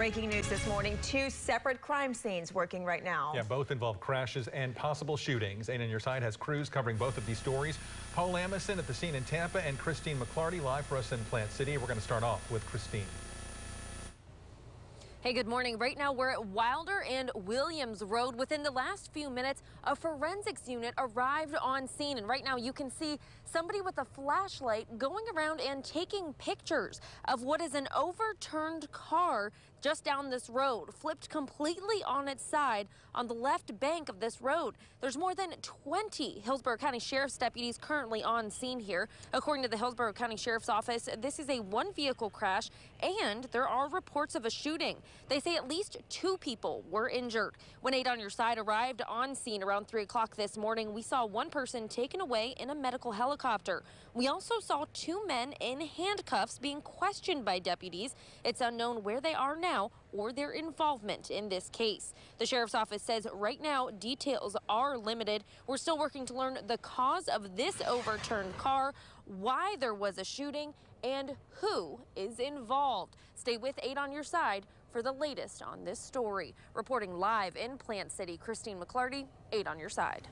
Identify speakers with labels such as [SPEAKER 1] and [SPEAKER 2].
[SPEAKER 1] Breaking news this morning, two separate crime scenes working right now.
[SPEAKER 2] Yeah, both involve crashes and possible shootings. And on your side has crews covering both of these stories. Paul Amison at the scene in Tampa and Christine McClarty live for us in Plant City. We're going to start off with Christine.
[SPEAKER 3] Hey, good morning. Right now, we're at Wilder and Williams Road. Within the last few minutes, a forensics unit arrived on scene. And right now, you can see somebody with a flashlight going around and taking pictures of what is an overturned car just down this road, flipped completely on its side on the left bank of this road. There's more than 20 Hillsborough County Sheriff's deputies currently on scene here. According to the Hillsborough County Sheriff's Office, this is a one vehicle crash and there are reports of a shooting. They say at least two people were injured. When Eight on Your Side arrived on scene around 3 o'clock this morning, we saw one person taken away in a medical helicopter. We also saw two men in handcuffs being questioned by deputies. It's unknown where they are now or their involvement in this case. The sheriff's office says right now details are limited. We're still working to learn the cause of this overturned car, why there was a shooting, and who is involved. Stay with 8 on your side for the latest on this story. Reporting live in Plant City, Christine McClarty, 8 on your side.